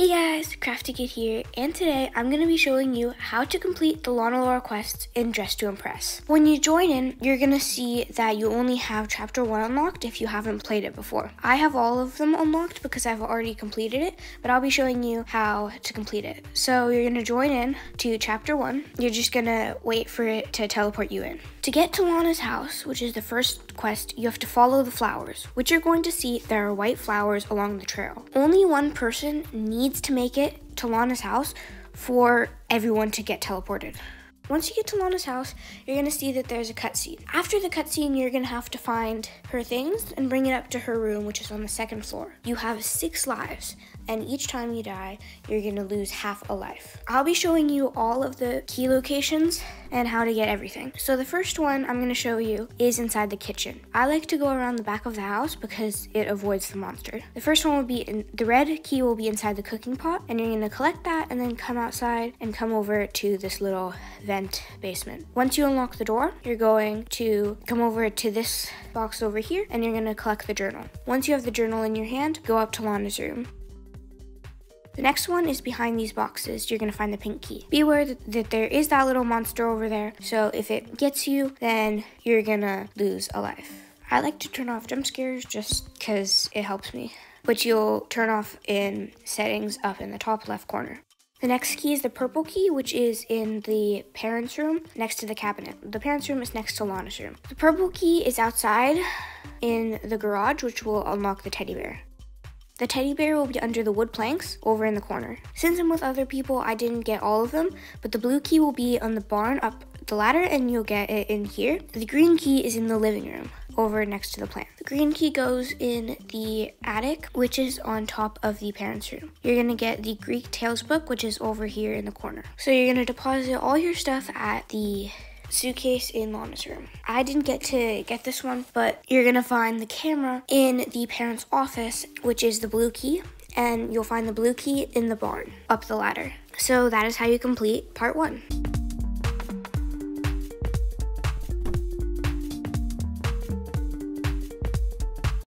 Hey guys, Krafty Kid here, and today I'm going to be showing you how to complete the Lana Lore quests in Dress to Impress. When you join in, you're going to see that you only have Chapter 1 unlocked if you haven't played it before. I have all of them unlocked because I've already completed it, but I'll be showing you how to complete it. So you're going to join in to Chapter 1. You're just going to wait for it to teleport you in. To get to Lana's house, which is the first quest, you have to follow the flowers, which you're going to see there are white flowers along the trail. Only one person needs to make it to Lana's house for everyone to get teleported. Once you get to Lana's house, you're gonna see that there's a cutscene. After the cutscene, you're gonna have to find her things and bring it up to her room, which is on the second floor. You have six lives, and each time you die, you're gonna lose half a life. I'll be showing you all of the key locations and how to get everything. So the first one I'm gonna show you is inside the kitchen. I like to go around the back of the house because it avoids the monster. The first one will be in the red key will be inside the cooking pot, and you're gonna collect that and then come outside and come over to this little vent basement. Once you unlock the door, you're going to come over to this box over here and you're gonna collect the journal. Once you have the journal in your hand, go up to Lana's room. The next one is behind these boxes. You're going to find the pink key. Be aware that, there is that little monster over there. So if it gets you, then you're going to lose a life. I like to turn off jump scares just because it helps me. But you'll turn off in settings up in the top left corner. The next key is the purple key, which is in the parents' room next to the cabinet. The parents' room is next to Lana's room. The purple key is outside in the garage, which will unlock the teddy bear. The teddy bear will be under the wood planks over in the corner. Since I'm with other people, I didn't get all of them, but the blue key will be on the barn up the ladder and you'll get it in here. The green key is in the living room over next to the plant. The green key goes in the attic, which is on top of the parents' room. You're gonna get the Greek Tales book, which is over here in the corner. So you're gonna deposit all your stuff at the suitcase in Lana's room. I didn't get to get this one, but you're gonna find the camera in the parents' office, which is the blue key, and you'll find the blue key in the barn up the ladder. So that is how you complete part one.